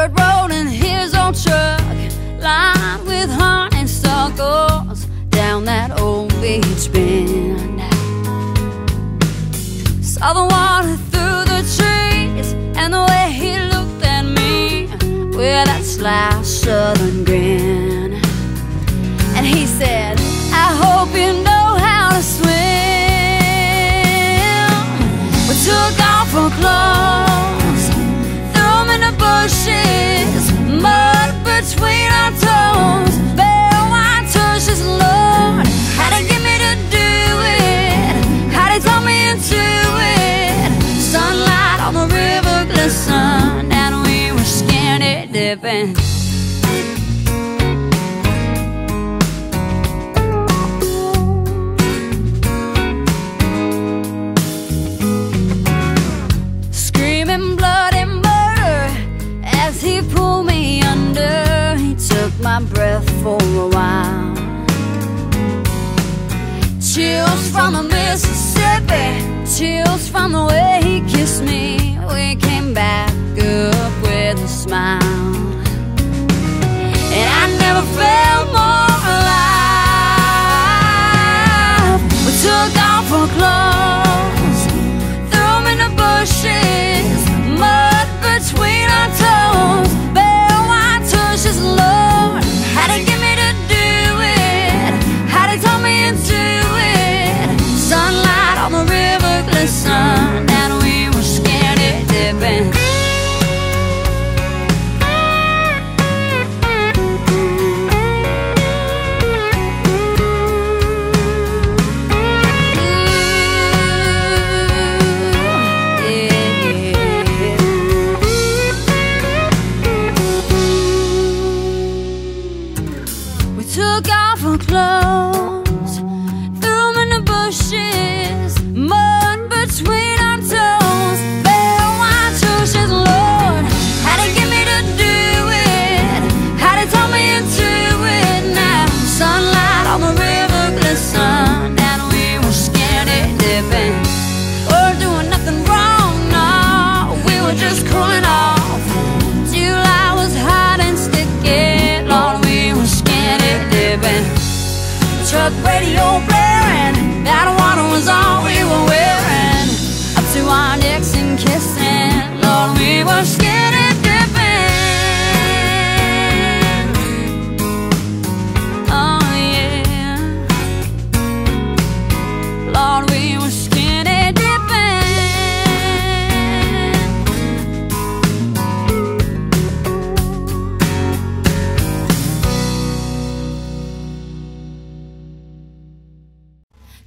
dirt road in his old truck Lined with horn and Down that old beach bend. Saw the water through the trees And the way he looked at me. With that sly between Lord How get me to do it? How me into it? Sunlight on the river And we were skinny dipping breath for a while. Chills from the Mississippi Chills from the way he kissed me. We came back. truck radio blast.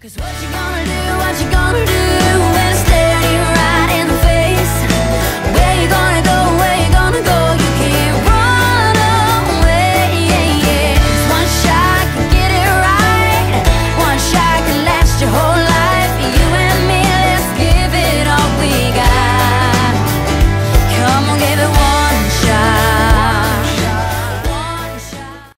Cause what you gonna do, what you gonna do?